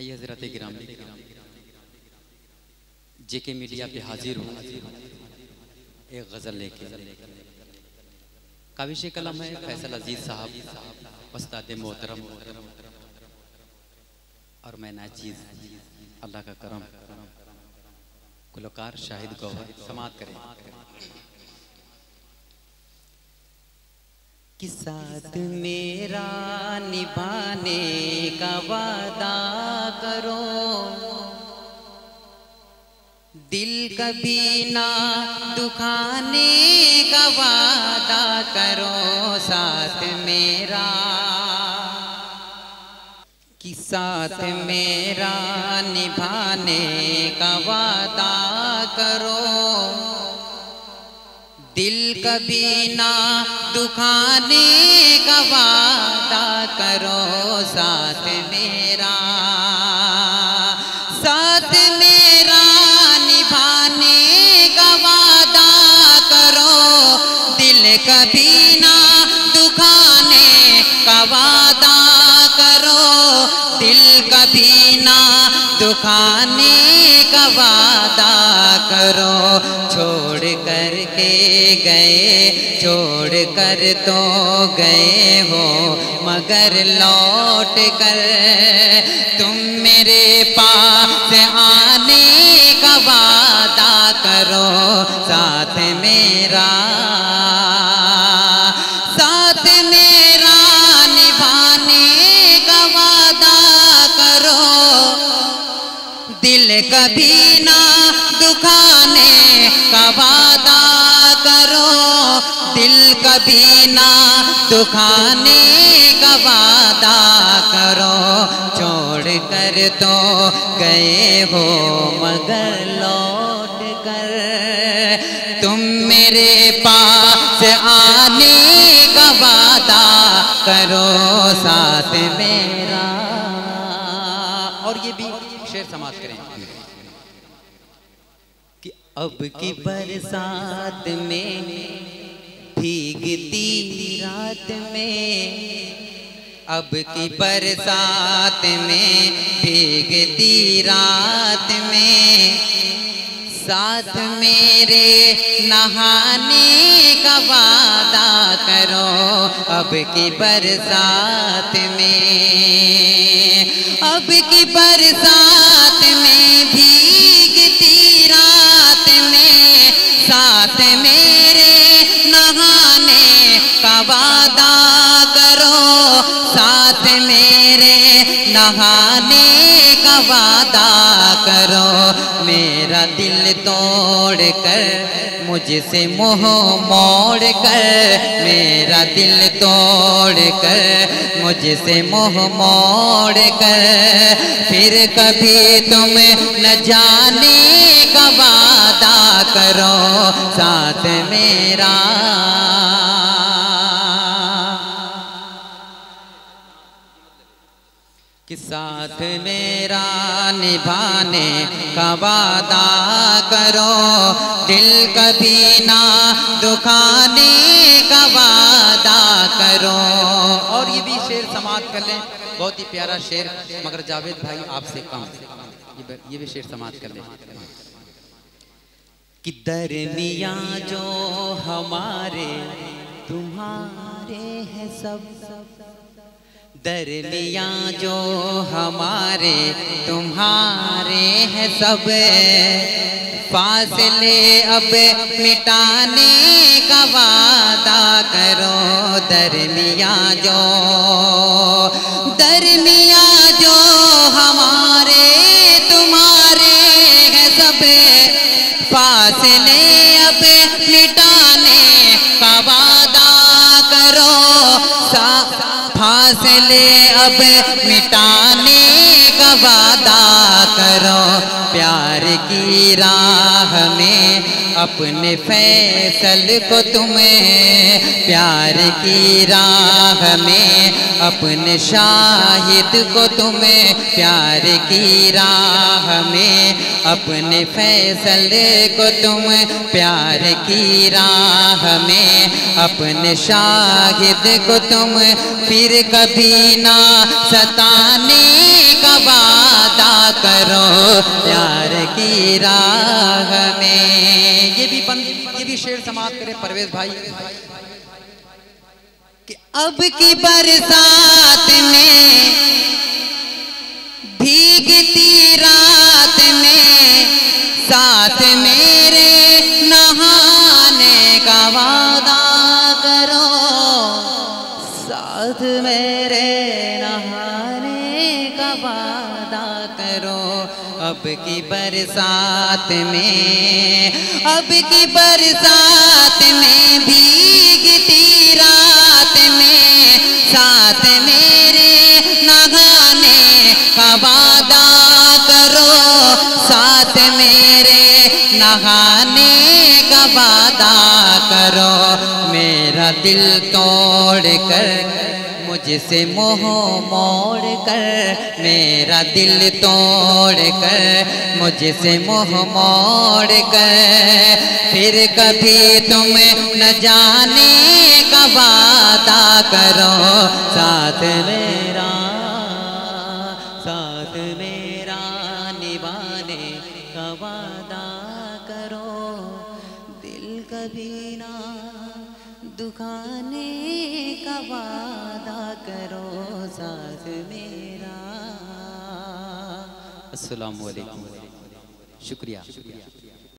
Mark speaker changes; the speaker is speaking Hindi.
Speaker 1: आइए हज़रत गिराम जेके मीडिया पे हाजिर हूँ, एक गज़ल लेके। काविश कलम है, फैसल अज़ीज़ साहब उस्ताद मोहतरम और मैं नाचीज अल्लाह का करम। गुलकार शाहिद गौहर समात करें। कि साथ मेरा निभाने का वादा करो। दिल कभी ना दुखाने का वादा करो, साथ मेरा। कि साथ मेरा निभाने का वादा करो। दिल कभी ना दुखाने का वादा करो, साथ मेरा। साथ मेरा निभाने का वादा करो, दिल कभी ना दुखाने का वादा करो, दिल कभी ना दुखाने का वादा करो। छोड़ कर के गए, छोड़ कर तो गए हो, मगर लौट कर तुम मेरे पास आने का वादा करो, साथ मेरा साथ मेरा निभाने का वादा करो। दिल कभी ना दुखाने का वादा करो। दिल कभी ना दुखाने का वादा करो। छोड़ कर तो गए हो मगर लौट कर। तुम मेरे पास आने का वादा करो, साथ मेरा। और ये भी शेर समाज करें। अब की बरसात में भीगती रात में, अब की बरसात में भीगती रात में, साथ मेरे नहाने का वादा करो, अब की बरसात में, अब की बरसात में भीगती साथ मेरे नहाने का वादा करो। साथ मेरे नहाने का वादा करो। मेरा दिल तोड़ कर मुझसे मोह मोड़ कर मेरा दिल तोड़ कर मुझसे मोह मोड़ कर फिर कभी तुम न जाने का वादा करो, साथ मेरा कि साथ मेरा निभाने का वादा करो। दिल कभी ना दुखाने का वादा करो। और ये भी शेर समाप्त कर लें। बहुत ही प्यारा शेर, मगर जावेद भाई आपसे कम। ये भी शेर समाप्त कर लें। कि दरमिया जो हमारे, तुम्हारे हैं सब सब। दरमिया जो हमारे, तुम्हारे हैं सब। फासले अब मिटाने का वादा करो दरमिया जो दरमिया जो हमारे, तुम्हारे हैं सब। फासले अब मिटाने का वादा करो फासले अब मिटाने का वादा करो। प्यार की राह में अपने फैसल को तुम्हें प्यार की राह में, अपने शाहिद को तुम्हें प्यार की राह में, अपने फैसल को तुम प्यार की राह में, अपने शाहिद को तुम फिर कभी ना सताने। का वादा करो, प्यार की राह में।
Speaker 2: ये भी बंद ये भी शेर समाप्त करे, परवेज भाई।
Speaker 1: कि अब की बरसात में, भीगती रात में, साथ मेरे अब की बरसात में, अब की बरसात में भीगती रात में, साथ मेरे नहाने का वादा करो, साथ मेरे नहाने का वादा करो, मेरा दिल तोड़ कर मुझसे मोह मोड़ कर, मेरा दिल तोड़ कर, मुझसे मोह मोड़ कर। फिर कभी तुम न जाने का वादा करो, साथ मेरा साथ मेरा निभाने का वादा करो। दिल कभी ना दुखाने का वादा करो साथ मेरा।
Speaker 2: अस्सलाम वालेकुम शुक्रिया।